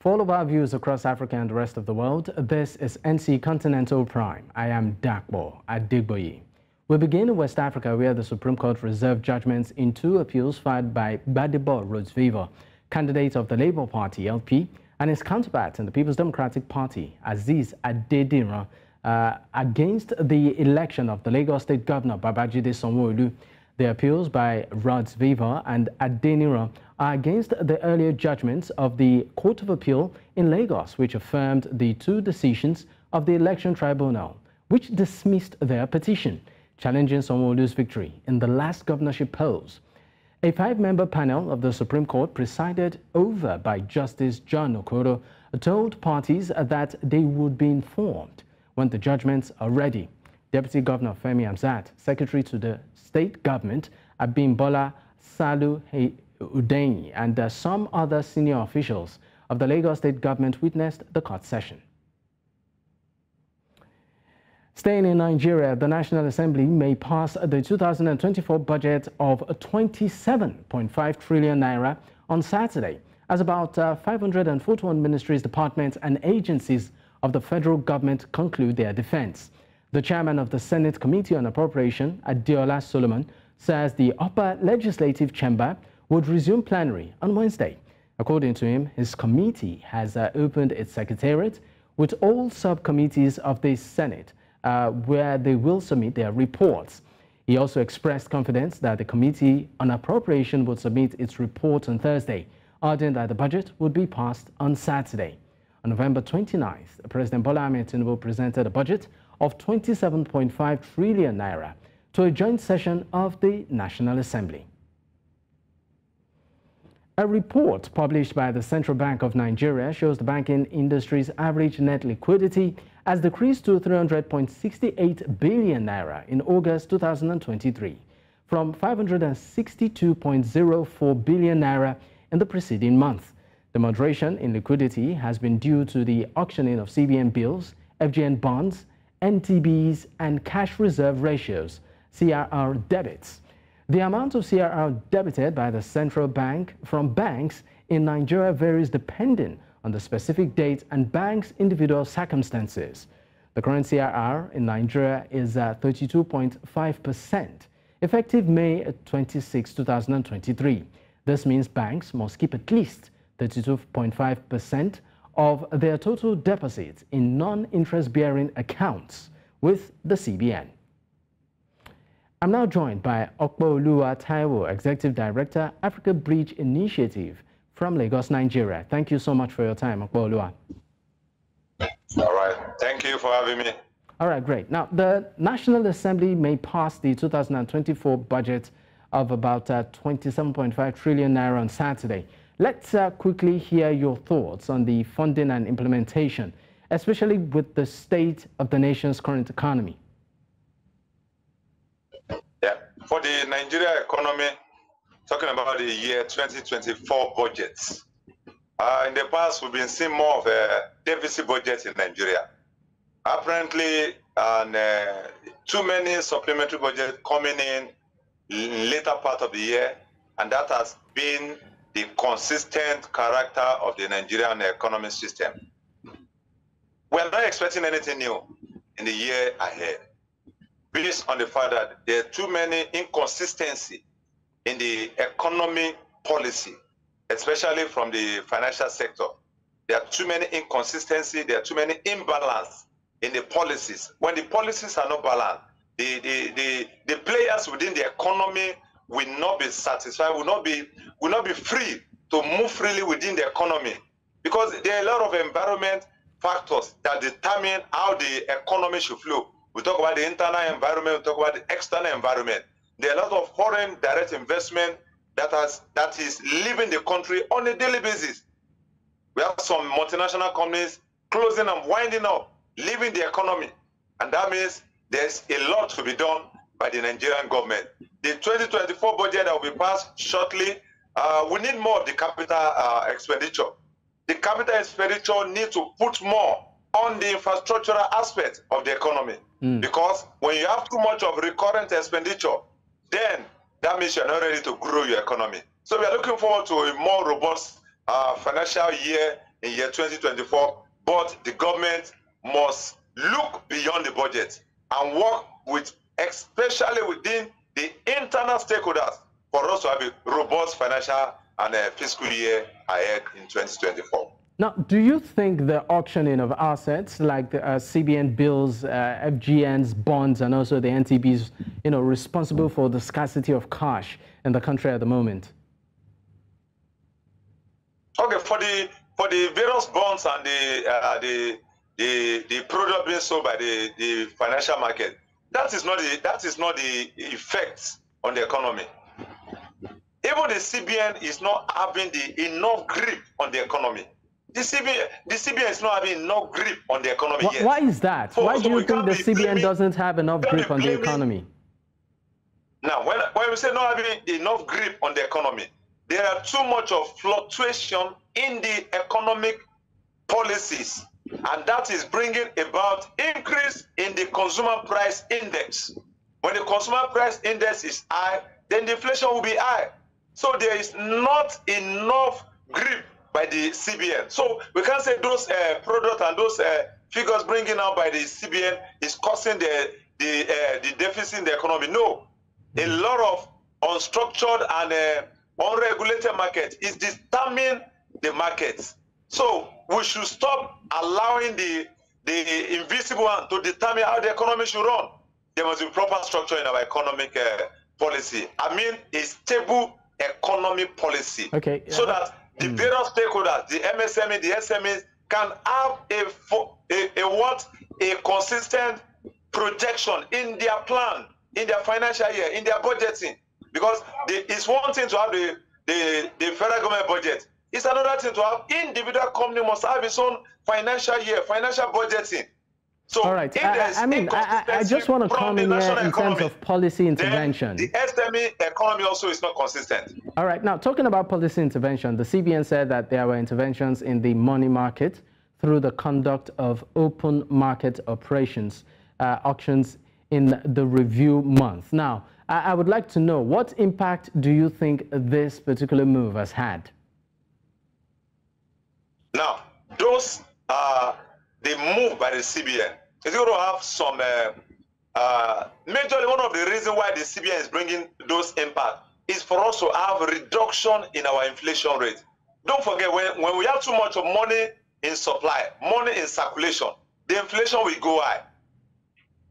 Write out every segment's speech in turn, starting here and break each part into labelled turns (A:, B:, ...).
A: For all of our views across Africa and the rest of the world, this is NC Continental Prime. I am Dapo Adegboye. We begin in West Africa where the Supreme Court reserved judgments in two appeals filed by Gbadebo Rhodes-Vivour, candidate of the Labour Party LP, and his counterpart in the People's Democratic Party, Azeez Adediran, uh, against the election of the Lagos State Governor Babajide Sanwo-Olu. The appeals by Rhodes-Vivour and Adediran are against the earlier judgments of the Court of Appeal in Lagos, which affirmed the two decisions of the Election Tribunal, which dismissed their petition, challenging Sanwo-Olu's victory in the last governorship polls. A five-member panel of the Supreme Court, presided over by Justice John Okoro, told parties that they would be informed when the judgments are ready. Deputy Governor Femi Hamzat, Secretary to the State Government, Abimbola Salu Hundeyin, and uh, some other senior officials of the Lagos State Government witnessed the court session. Staying in Nigeria, the National Assembly may pass the 2024 budget of 27.5 trillion naira on Saturday, as about uh, 541 ministries, departments, and agencies of the federal government conclude their defense. The chairman of the Senate Committee on Appropriation, Adeola Solomon, says the upper legislative chamber would resume plenary on Wednesday. According to him, his committee has uh, opened its secretariat with all subcommittees of the Senate, uh, where they will submit their reports. He also expressed confidence that the Committee on Appropriation would submit its report on Thursday, adding that the budget would be passed on Saturday. On November 29th, President Bola Ahmed Tinubu presented a budget of 27.5 trillion naira to a joint session of the National Assembly. A report published by the Central Bank of Nigeria shows the banking industry's average net liquidity has decreased to 300.68 billion naira in August 2023 from 562.04 billion naira in the preceding month. The moderation in liquidity has been due to the auctioning of CBN bills, FGN bonds, NTBs and cash reserve ratios, CRR debits. The amount of CRR debited by the central bank from banks in Nigeria varies depending on the specific date and bank's individual circumstances. The current CRR in Nigeria is uh, at 32.5%, effective May 26, 2023. This means banks must keep at least 32.5% of their total deposits in non-interest bearing accounts with the CBN. I'm now joined by Opeoluwa Taiwo, Executive Director, Africa Bridge Initiative from Lagos, Nigeria. Thank you so much for your time, Opeoluwa.
B: All right. Thank you for having me.
A: All right, great. Now, the National Assembly may pass the 2024 budget of about uh, 27.5 trillion naira on Saturday. Let's uh, quickly hear your thoughts on the funding and implementation, especially with the state of the nation's current economy.
B: Yeah, for the Nigeria economy, talking about the year 2024 budgets, uh, in the past we've been seeing more of a deficit budget in Nigeria. Apparently, and uh, too many supplementary budgets coming in later part of the year, and that has been the consistent character of the Nigerian economic system. We're not expecting anything new in the year ahead, based on the fact that there are too many inconsistency in the economy policy, especially from the financial sector. There are too many inconsistency, there are too many imbalance in the policies. When the policies are not balanced, the, the, the, the players within the economy will not be satisfied, will not be will not be free to move freely within the economy because there are a lot of environment factors that determine how the economy should flow. We talk about the internal environment, we talk about the external environment. There are a lot of foreign direct investment that has that is leaving the country on a daily basis. We have some multinational companies closing and winding up, leaving the economy. And that means there's a lot to be done by the Nigerian government. The 2024 budget that will be passed shortly, uh, we need more of the capital uh, expenditure. The capital expenditure needs to put more on the infrastructural aspect of the economy. Mm. Because when you have too much of recurrent expenditure, then that means you're not ready to grow your economy. So we are looking forward to a more robust uh, financial year in year 2024, but the government must look beyond the budget and work with, especially within the internal stakeholders, for us to have a robust financial and uh, fiscal year ahead in 2024.
A: Now, do you think the auctioning of assets like the uh, CBN bills, uh, FGN's bonds, and also the NTBs, you know, responsible for the scarcity of cash in the country at the moment?
B: Okay, for the for the various bonds and the uh, the the the product being sold by the the financial market, that is not the that is not the effect on the economy. Even the CBN is not having the enough grip on the economy. The CBN, the CBN is not having enough grip on the economy
A: why,
B: yet.
A: Why is that?
B: So,
A: why
B: so
A: do you think the CBN
B: blaming,
A: doesn't have enough grip on the economy?
B: Now, when, when we say not having enough grip on the economy, there are too much of fluctuation in the economic policies, and that is bringing about increase in the consumer price index. When the consumer price index is high, then the inflation will be high. So there is not enough grip by the CBN. So we can't say those uh, products and those uh, figures bringing out by the CBN is causing the the uh, the deficit in the economy. No, a lot of unstructured and uh, unregulated market is disturbing the markets. So we should stop allowing the the invisible one to determine how the economy should run. There must be proper structure in our economic uh, policy. I mean, a stable economic policy.
A: Okay.
B: So that the mm. various stakeholders, the MSME, the SMEs, can have a, a, a what? A consistent projection in their plan, in their financial year, in their budgeting. Because the, it's one thing to have the, the, the federal government budget. It's another thing to have individual company must have its own financial year, financial budgeting.
A: So All right. I, I, mean, I, I, just want to come in here in economy, terms of policy intervention.
B: The SME economy also is not consistent.
A: All right. Now, talking about policy intervention, the CBN said that there were interventions in the money market through the conduct of open market operations, uh, auctions in the review month. Now, I, would like to know what impact do you think this particular move has had?
B: Now, those uh, the move by the CBN is going to have some uh, uh, majorly one of the reasons why the CBN is bringing those impact is for us to have reduction in our inflation rate. Don't forget when, when we have too much of money in supply, money in circulation, the inflation will go high.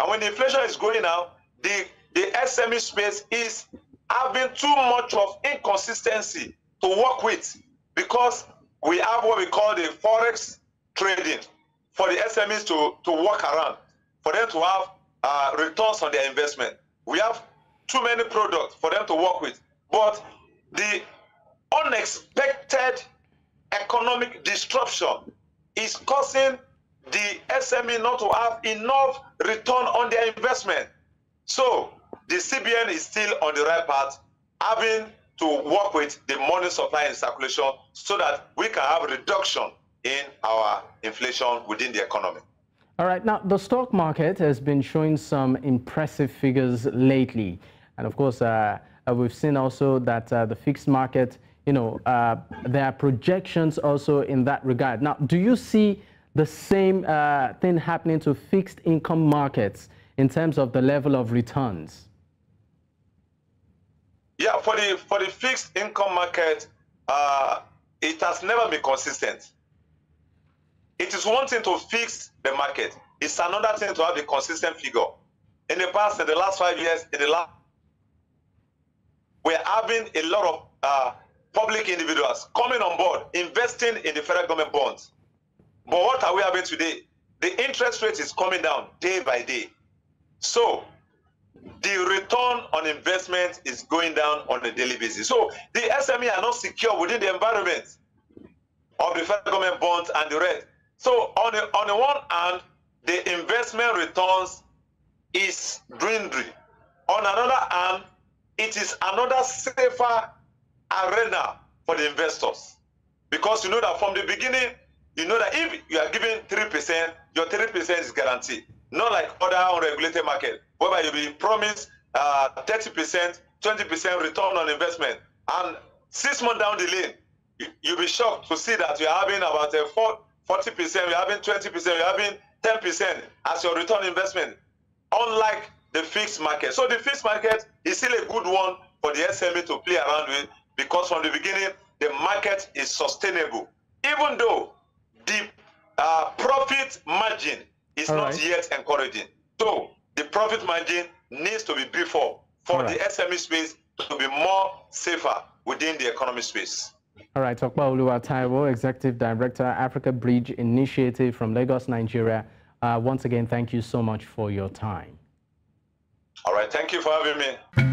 B: And when the inflation is going out, the, the SME space is having too much of inconsistency to work with because we have what we call the forex trading for the SMEs to, to work around, for them to have uh, returns on their investment. We have too many products for them to work with. But the unexpected economic disruption is causing the SME not to have enough return on their investment. So the CBN is still on the right path, having to work with the money supply and circulation so that we can have reduction in our inflation within the economy.
A: All right, now the stock market has been showing some impressive figures lately. And of course, uh, uh, we've seen also that uh, the fixed market, you know, uh, there are projections also in that regard. Now, do you see the same uh, thing happening to fixed income markets in terms of the level of returns?
B: Yeah, for the for the fixed income market, uh, it has never been consistent. It is one thing to fix the market. It's another thing to have a consistent figure. In the past, in the last five years, in the last, we're having a lot of uh, public individuals coming on board, investing in the federal government bonds. But what are we having today? The interest rate is coming down day by day. So the return on investment is going down on a daily basis. So the SME are not secure within the environment of the federal government bonds and the rest. So on the, on the one hand, the investment returns is dwindling. On another hand, it is another safer arena for the investors. Because you know that from the beginning, you know that if you are giving 3%, your 3% is guaranteed. Not like other unregulated market, whereby you'll be promised uh, 30%, 20% return on investment. And six months down the lane, you'll be shocked to see that you're having about a 40%, you're having 20%, you're having 10% as your return investment, unlike the fixed market. So the fixed market is still a good one for the SME to play around with because from the beginning, the market is sustainable. Even though the uh, profit margin is All not right. yet encouraging. So the profit margin needs to be before for right. the SME space to be more safer within the economy space.
A: All right, Opeoluwa Taiwo, Executive Director, Africa Bridge Initiative from Lagos, Nigeria. Uh, once again, thank you so much for your time.
B: All right, thank you for having me.